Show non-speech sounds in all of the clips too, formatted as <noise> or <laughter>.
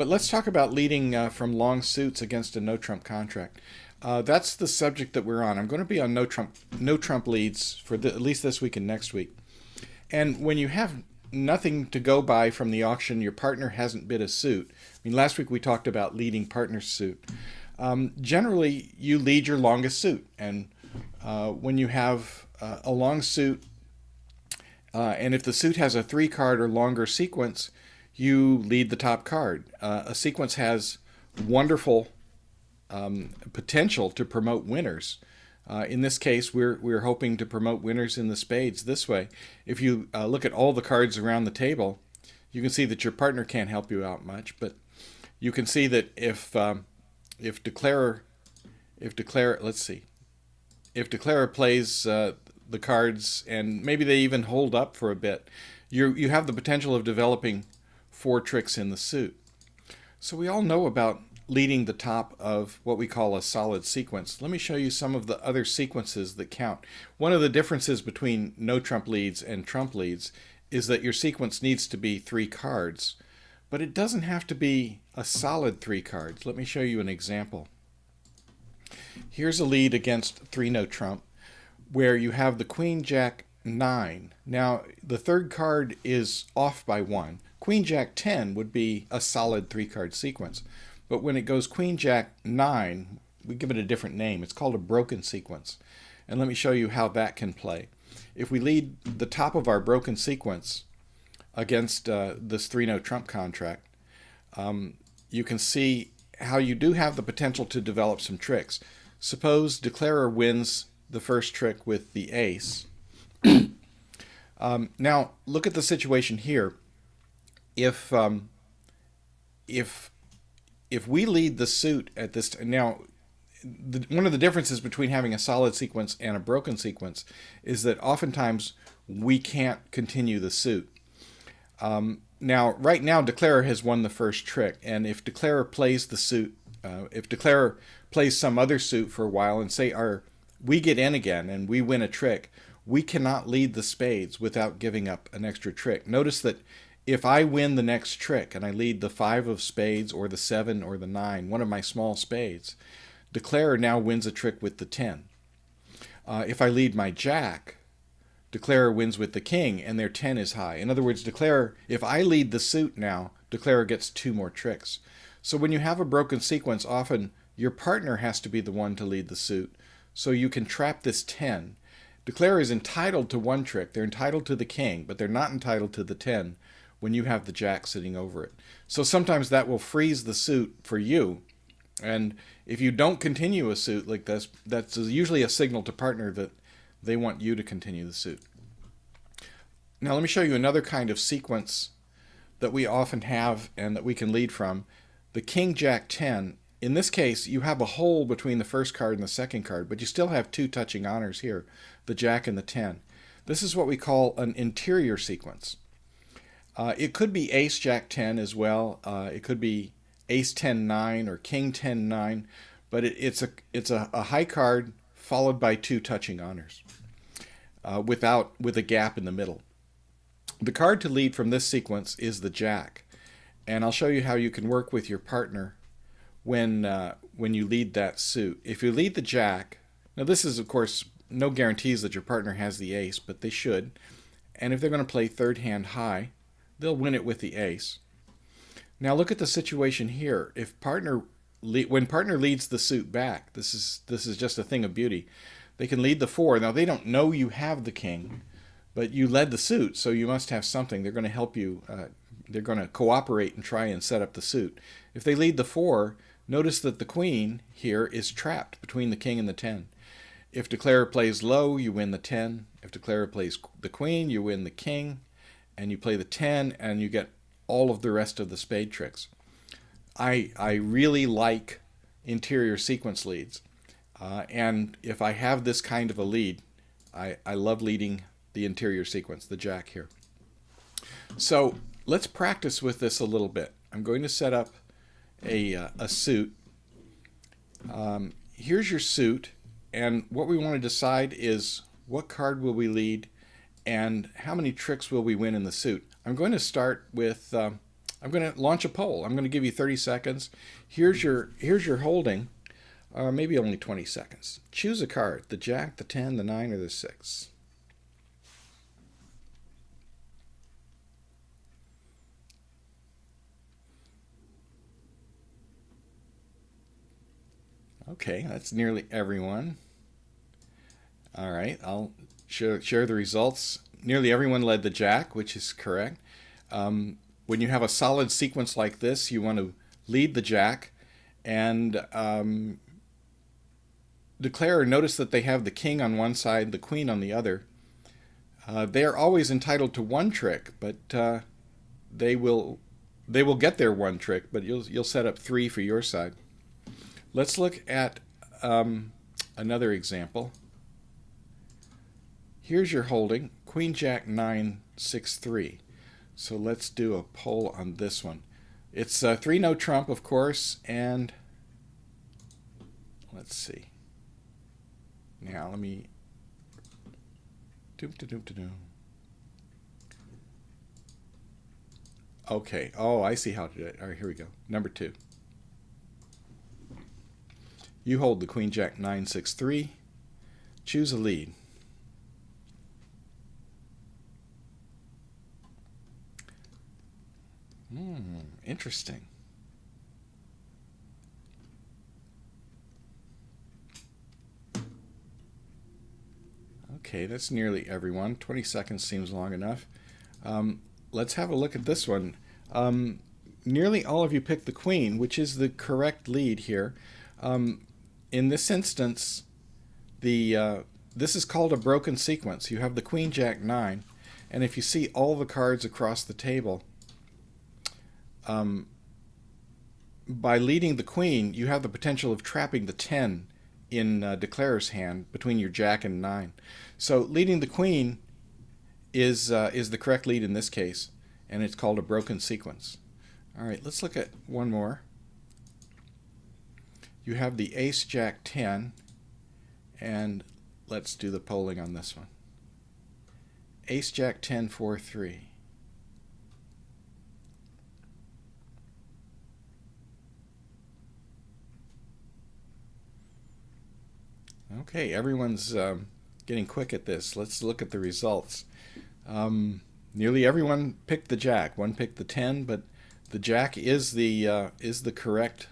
But let's talk about leading uh, from long suits against a no trump contract. Uh, that's the subject that we're on. I'm going to be on no trump no trump leads for the, at least this week and next week. And when you have nothing to go by from the auction, your partner hasn't bid a suit. I mean, last week we talked about leading partner suit. Um, generally, you lead your longest suit, and uh, when you have uh, a long suit, uh, and if the suit has a three card or longer sequence, you lead the top card. Uh, a sequence has wonderful um, potential to promote winners. Uh, in this case, we're, we're hoping to promote winners in the spades this way. If you uh, look at all the cards around the table, you can see that your partner can't help you out much, but you can see that if um, if declarer if declare let's see if declarer plays uh, the cards and maybe they even hold up for a bit, you you have the potential of developing four tricks in the suit. So we all know about leading the top of what we call a solid sequence. Let me show you some of the other sequences that count. One of the differences between no trump leads and trump leads is that your sequence needs to be three cards, but it doesn't have to be a solid three cards. Let me show you an example. Here's a lead against three no trump where you have the queen jack 9. Now the third card is off by one. Queen jack 10 would be a solid three card sequence. But when it goes Queen Jack 9, we give it a different name. It's called a broken sequence. And let me show you how that can play. If we lead the top of our broken sequence against uh, this 3 no trump contract, um, you can see how you do have the potential to develop some tricks. Suppose Declarer wins the first trick with the ace. <clears throat> um, now, look at the situation here. If um, if if we lead the suit at this now the, one of the differences between having a solid sequence and a broken sequence is that oftentimes we can't continue the suit. Um, now, right now, Declarer has won the first trick, and if Declarer plays the suit, uh, if Declarer plays some other suit for a while, and say our we get in again and we win a trick, we cannot lead the spades without giving up an extra trick. Notice that if I win the next trick and I lead the five of spades or the seven or the nine, one of my small spades, declarer now wins a trick with the ten. Uh, if I lead my jack, declarer wins with the king and their ten is high. In other words, declarer, if I lead the suit now, declarer gets two more tricks. So when you have a broken sequence, often your partner has to be the one to lead the suit. So you can trap this 10. Declarer is entitled to one trick. They're entitled to the king, but they're not entitled to the 10 when you have the jack sitting over it. So sometimes that will freeze the suit for you. And if you don't continue a suit like this, that's usually a signal to partner that they want you to continue the suit. Now let me show you another kind of sequence that we often have and that we can lead from. The King Jack 10, in this case, you have a hole between the first card and the second card, but you still have two touching honors here, the Jack and the 10. This is what we call an interior sequence. Uh, it could be ace jack 10 as well. Uh, it could be ace 10 9 or king 10 9, but it, it's a it's a, a, high card followed by two touching honors uh, without with a gap in the middle. The card to lead from this sequence is the jack, and I'll show you how you can work with your partner when uh, when you lead that suit. If you lead the jack, now this is of course no guarantees that your partner has the ace, but they should. And if they're going to play third hand high, they'll win it with the ace. Now look at the situation here. If partner when partner leads the suit back, this is this is just a thing of beauty. They can lead the four. Now they don't know you have the king, but you led the suit, so you must have something. They're going to help you. Uh, they're going to cooperate and try and set up the suit. If they lead the four, notice that the queen here is trapped between the king and the ten. If declarer plays low, you win the ten. If declarer plays the queen, you win the king and you play the 10 and you get all of the rest of the spade tricks. I, I really like interior sequence leads. Uh, and if I have this kind of a lead, I, I love leading the interior sequence, the jack here. So let's practice with this a little bit. I'm going to set up a, uh, a suit. Um, here's your suit, and what we want to decide is what card will we lead and how many tricks will we win in the suit? I'm going to start with uh, I'm going to launch a poll. I'm going to give you 30 seconds. Here's your here's your holding. Uh, maybe only 20 seconds. Choose a card: the Jack, the 10, the 9, or the 6. Okay, that's nearly everyone. All right, I'll share, share the results. Nearly everyone led the jack, which is correct. Um, when you have a solid sequence like this, you want to lead the jack and um, declare. Notice that they have the king on one side, the queen on the other. Uh, they are always entitled to one trick, but uh, they will they will get their one trick, but you'll you'll set up three for your side. Let's look at um, another example. Here's your holding, Queen Jack 9, 6, 3. So let's do a poll on this one. It's a 3 no trump, of course, and let's see. Now let me. Doop, doop, doop, doop. Okay. Oh, I see how to do it. All right, here we go. Number two. You hold the Queen Jack 963. Choose a lead. Hmm, interesting. Okay, that's nearly everyone. 20 seconds seems long enough. Um, let's have a look at this one. Um, nearly all of you picked the queen, which is the correct lead here. Um, in this instance, the uh, this is called a broken sequence. You have the Queen Jack 9, and if you see all the cards across the table, um, by leading the Queen, you have the potential of trapping the 10 in uh, Declarer's hand between your Jack and 9. So leading the Queen is, uh, is the correct lead in this case, and it's called a broken sequence. All right, let's look at one more you have the ace jack 10 and let's do the polling on this one ace jack 10 4 3 okay everyone's um, getting quick at this let's look at the results um, nearly everyone picked the jack one picked the 10 but the jack is the uh, is the correct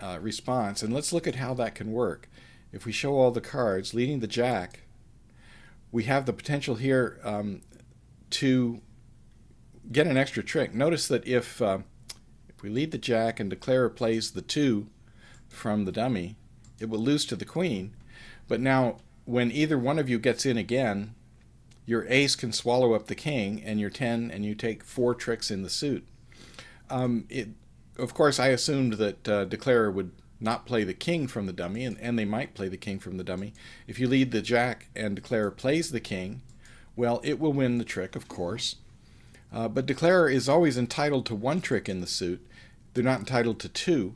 uh, response. And let's look at how that can work. If we show all the cards leading the jack, we have the potential here um, to get an extra trick. Notice that if, uh, if we lead the jack and declarer plays the 2 from the dummy, it will lose to the queen. But now, when either one of you gets in again, your ace can swallow up the king and your 10, and you take four tricks in the suit. Um, it, of course, I assumed that uh, Declarer would not play the king from the dummy, and, and they might play the king from the dummy. If you lead the jack and Declarer plays the king, well, it will win the trick, of course. Uh, but Declarer is always entitled to one trick in the suit. They're not entitled to two.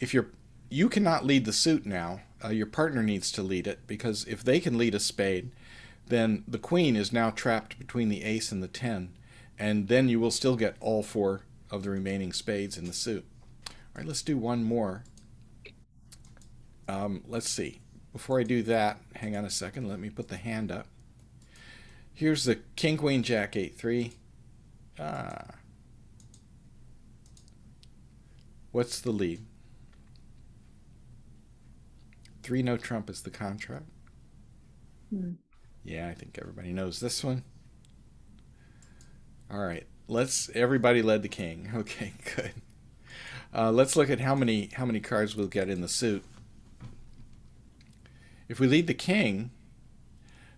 If you're, you cannot lead the suit now. Uh, your partner needs to lead it because if they can lead a spade, then the queen is now trapped between the ace and the ten, and then you will still get all four of the remaining spades in the suit. All right, let's do one more. Um, let's see. Before I do that, hang on a second. Let me put the hand up. Here's the King, Queen, Jack, 8, 3. Ah. What's the lead? Three no trump is the contract. Hmm. Yeah, I think everybody knows this one. All right let's everybody led the king. <laughs> Okay, good. Uh, let's look at how many how many cards we'll get in the suit. If we lead the king,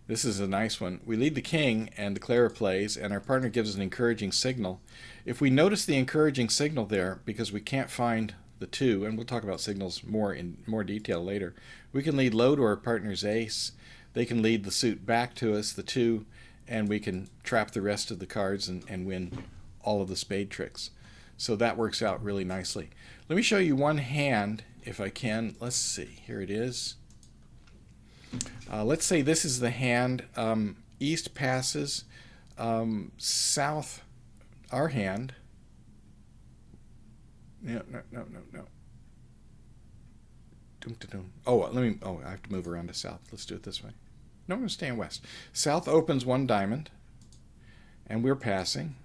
this is a nice one. We lead the king and declarer plays, and our partner gives an encouraging signal. If we notice the encouraging signal there, because we can't find the two, and we'll talk about signals more in more detail later, we can lead low to our partner's ace. They can lead the suit back to us, the two, and we can trap the rest of the cards and, and win all of the spade tricks. So that works out really nicely. Let me show you one hand if I can. Let's see. Here it is. Uh, let's say this is the hand. Um, east passes. Um, south, our hand. No, no, no, no, no. Dum, dum, dum. Oh, let me. Oh, I have to move around to south. Let's do it this way. No, I'm going to stay in west. South opens one diamond, and we're passing.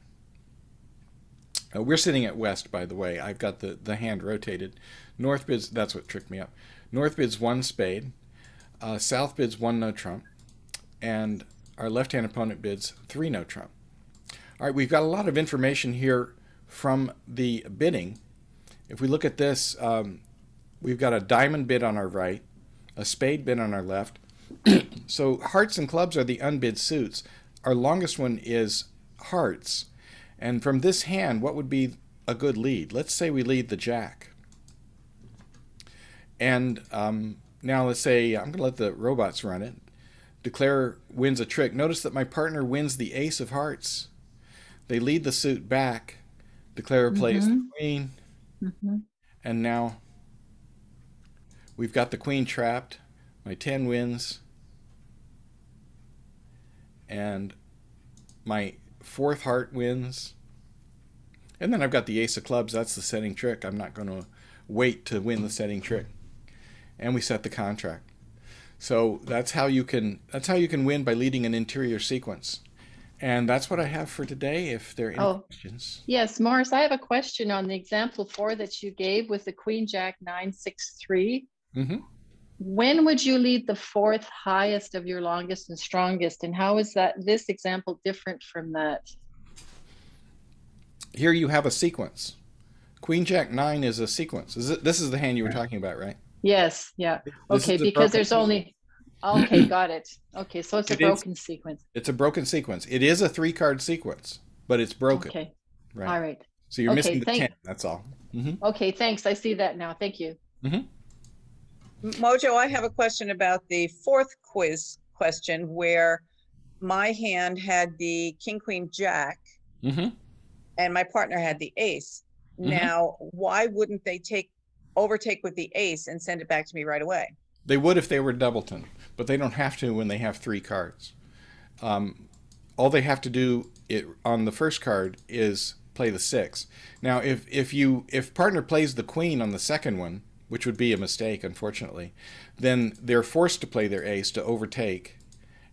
Uh, we're sitting at west, by the way. I've got the, the hand rotated. North bids, that's what tricked me up. North bids one spade. Uh, south bids one no trump. And our left hand opponent bids three no trump. All right, we've got a lot of information here from the bidding. If we look at this, um, we've got a diamond bid on our right, a spade bid on our left. <clears throat> so hearts and clubs are the unbid suits. Our longest one is hearts. And from this hand, what would be a good lead? Let's say we lead the jack. And um, now let's say I'm going to let the robots run it. Declarer wins a trick. Notice that my partner wins the ace of hearts. They lead the suit back. Declarer plays mm -hmm. the queen. Mm -hmm. And now we've got the queen trapped. My 10 wins. And my fourth heart wins. And then I've got the ace of clubs. That's the setting trick. I'm not going to wait to win the setting trick. And we set the contract. So that's how you can that's how you can win by leading an interior sequence. And that's what I have for today. If there are any oh, questions. Yes, Morris, I have a question on the example four that you gave with the Queen Jack 963. Mm-hmm. When would you lead the fourth highest of your longest and strongest? And how is that this example different from that? Here you have a sequence. Queen Jack 9 is a sequence. Is it, this is the hand you were talking about, right? Yes, yeah. This okay, because there's only Okay, got it. Okay, so it's a it broken is, sequence. It's a broken sequence. It is a three card sequence, but it's broken. Okay. Right. All right. So you're okay, missing the thank- 10. That's all. Mm-hmm. Okay, thanks. I see that now. Thank you. Mm-hmm. Mojo, I have a question about the fourth quiz question where my hand had the king, queen, jack, mm-hmm. and my partner had the ace. Mm-hmm. Now, why wouldn't they take overtake with the ace and send it back to me right away? They would if they were Doubleton, but they don't have to when they have three cards. Um, all they have to do it, on the first card is play the six. Now, if if you if partner plays the queen on the second one, which would be a mistake, unfortunately, then they're forced to play their ace to overtake,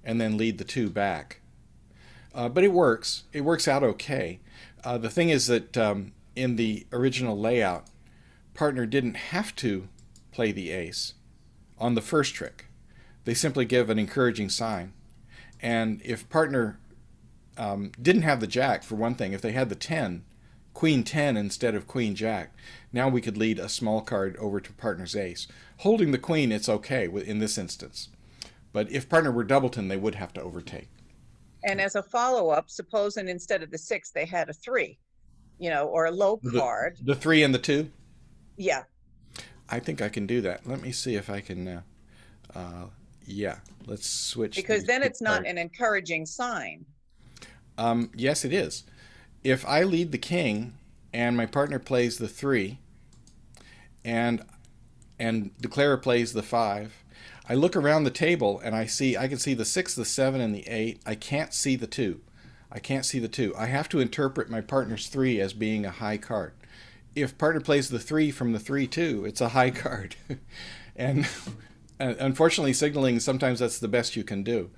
and then lead the two back. Uh, but it works. It works out okay. Uh, the thing is that um, in the original layout, partner didn't have to play the ace on the first trick. They simply give an encouraging sign. And if partner um, didn't have the jack, for one thing, if they had the 10, queen 10 instead of queen jack, now we could lead a small card over to partner's ace. Holding the queen, it's okay in this instance. But if partner were doubleton, they would have to overtake. And as a follow-up, supposing instead of the six, they had a three, you know, or a low card. The, the three and the two? Yeah. I think I can do that. Let me see if I can. Uh, uh, yeah, let's switch. Because then it's not an encouraging sign. Um, yes, it is. If I lead the king and my partner plays the three, and and declarer plays the five, I look around the table and I see I can see the six, the seven, and the eight. I can't see the two. I can't see the two. I have to interpret my partner's three as being a high card if partner plays the three from the three two, it's a high <laughs> card, and unfortunately, signaling sometimes that's the best you can do.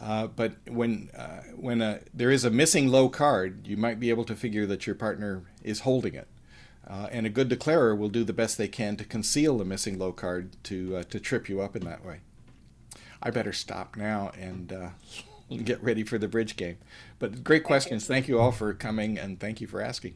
Uh, but when uh, when a, there is a missing low card, you might be able to figure that your partner is holding it. Uh, and a good declarer will do the best they can to conceal the missing low card to uh, to trip you up in that way. I better stop now and uh, <laughs> get ready for the bridge game. But great questions. Thank you all for coming and thank you for asking.